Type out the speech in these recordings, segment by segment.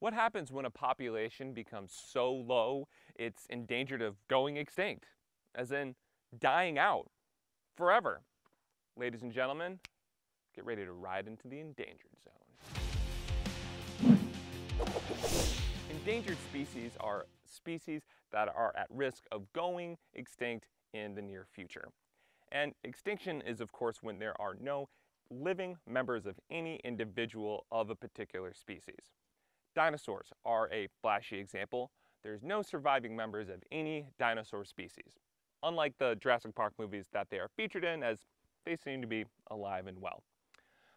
What happens when a population becomes so low it's endangered of going extinct, as in dying out forever? Ladies and gentlemen, get ready to ride into the endangered zone. Endangered species are species that are at risk of going extinct in the near future. And extinction is, of course, when there are no living members of any individual of a particular species. Dinosaurs are a flashy example. There's no surviving members of any dinosaur species, unlike the Jurassic Park movies that they are featured in as they seem to be alive and well.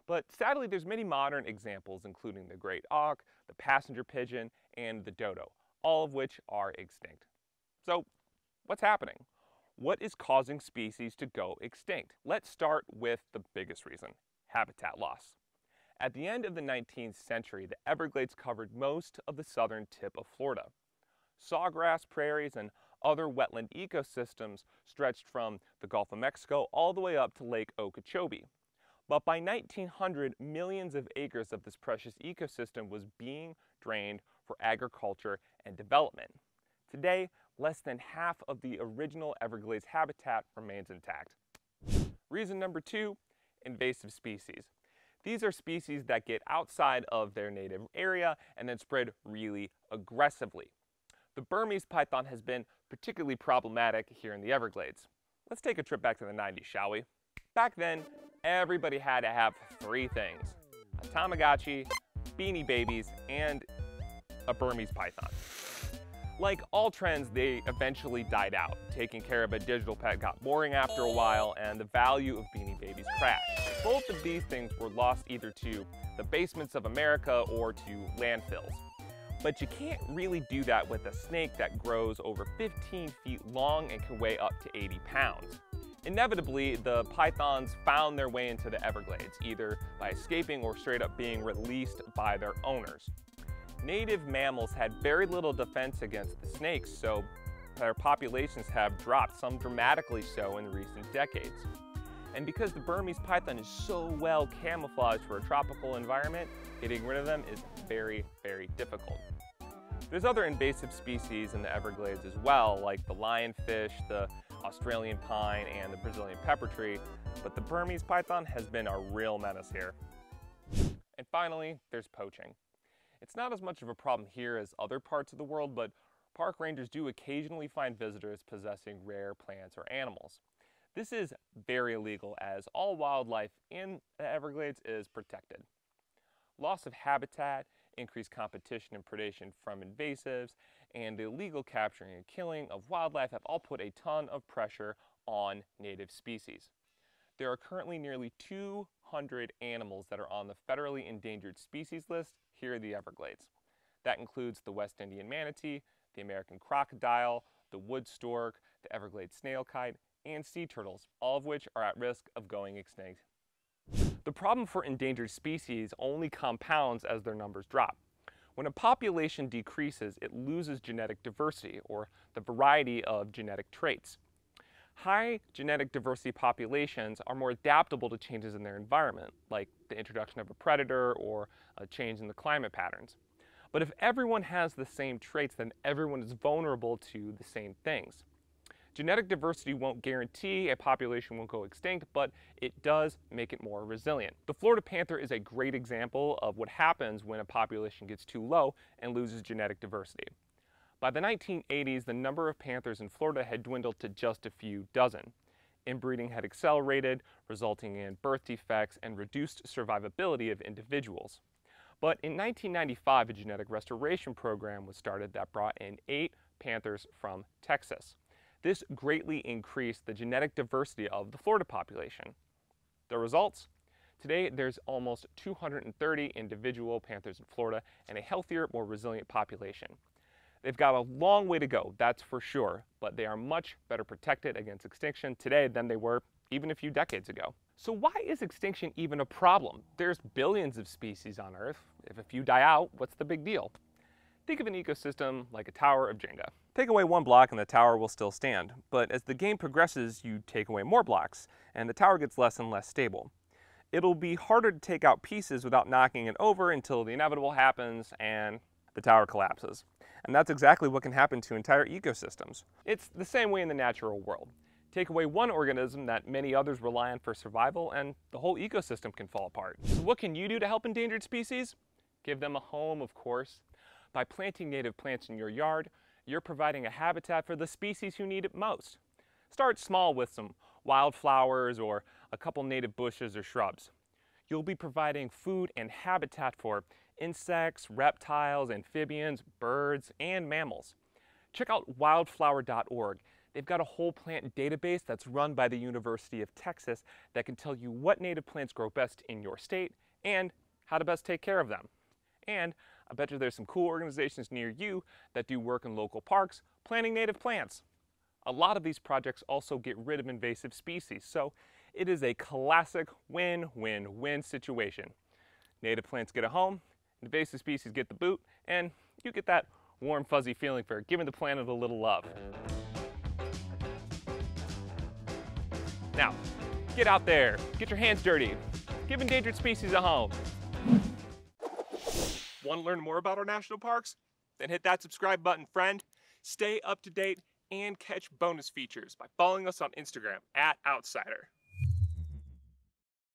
But sadly, there's many modern examples, including the great auk, the passenger pigeon, and the dodo, all of which are extinct. So what's happening? What is causing species to go extinct? Let's start with the biggest reason, habitat loss. At the end of the 19th century, the Everglades covered most of the southern tip of Florida. Sawgrass prairies and other wetland ecosystems stretched from the Gulf of Mexico all the way up to Lake Okeechobee. But by 1900, millions of acres of this precious ecosystem was being drained for agriculture and development. Today, less than half of the original Everglades habitat remains intact. Reason number two, invasive species. These are species that get outside of their native area and then spread really aggressively. The Burmese python has been particularly problematic here in the Everglades. Let's take a trip back to the 90s, shall we? Back then, everybody had to have three things. A Tamagotchi, Beanie Babies, and a Burmese python. Like all trends, they eventually died out. Taking care of a digital pet got boring after a while, and the value of Beanie Babies crashed. Both of these things were lost either to the basements of America or to landfills. But you can't really do that with a snake that grows over 15 feet long and can weigh up to 80 pounds. Inevitably, the pythons found their way into the Everglades, either by escaping or straight up being released by their owners native mammals had very little defense against the snakes, so their populations have dropped, some dramatically so in recent decades. And because the Burmese python is so well camouflaged for a tropical environment, getting rid of them is very, very difficult. There's other invasive species in the Everglades as well, like the lionfish, the Australian pine, and the Brazilian pepper tree, but the Burmese python has been a real menace here. And finally, there's poaching. It's not as much of a problem here as other parts of the world, but park rangers do occasionally find visitors possessing rare plants or animals. This is very illegal as all wildlife in the Everglades is protected. Loss of habitat, increased competition and predation from invasives, and illegal capturing and killing of wildlife have all put a ton of pressure on native species. There are currently nearly 200 animals that are on the federally endangered species list here in the Everglades. That includes the West Indian manatee, the American crocodile, the wood stork, the Everglades snail kite, and sea turtles, all of which are at risk of going extinct. The problem for endangered species only compounds as their numbers drop. When a population decreases, it loses genetic diversity, or the variety of genetic traits. High genetic diversity populations are more adaptable to changes in their environment, like the introduction of a predator or a change in the climate patterns. But if everyone has the same traits, then everyone is vulnerable to the same things. Genetic diversity won't guarantee a population won't go extinct, but it does make it more resilient. The Florida panther is a great example of what happens when a population gets too low and loses genetic diversity. By the 1980s, the number of panthers in Florida had dwindled to just a few dozen. Inbreeding had accelerated, resulting in birth defects and reduced survivability of individuals. But in 1995, a genetic restoration program was started that brought in eight panthers from Texas. This greatly increased the genetic diversity of the Florida population. The results? Today, there's almost 230 individual panthers in Florida and a healthier, more resilient population. They've got a long way to go, that's for sure, but they are much better protected against extinction today than they were even a few decades ago. So why is extinction even a problem? There's billions of species on Earth. If a few die out, what's the big deal? Think of an ecosystem like a tower of Jenga. Take away one block and the tower will still stand, but as the game progresses, you take away more blocks, and the tower gets less and less stable. It'll be harder to take out pieces without knocking it over until the inevitable happens and the tower collapses. And that's exactly what can happen to entire ecosystems. It's the same way in the natural world. Take away one organism that many others rely on for survival, and the whole ecosystem can fall apart. So what can you do to help endangered species? Give them a home, of course. By planting native plants in your yard, you're providing a habitat for the species who need it most. Start small with some wildflowers or a couple native bushes or shrubs. You'll be providing food and habitat for insects, reptiles, amphibians, birds, and mammals. Check out wildflower.org They've got a whole plant database that's run by the University of Texas that can tell you what native plants grow best in your state and how to best take care of them. And I bet you there's some cool organizations near you that do work in local parks planting native plants. A lot of these projects also get rid of invasive species, so it is a classic win-win-win situation. Native plants get a home, invasive species get the boot, and you get that warm fuzzy feeling for giving the planet a little love. Now, get out there, get your hands dirty, give endangered species a home. Want to learn more about our national parks? Then hit that subscribe button, friend. Stay up to date and catch bonus features by following us on Instagram at OutSCIder.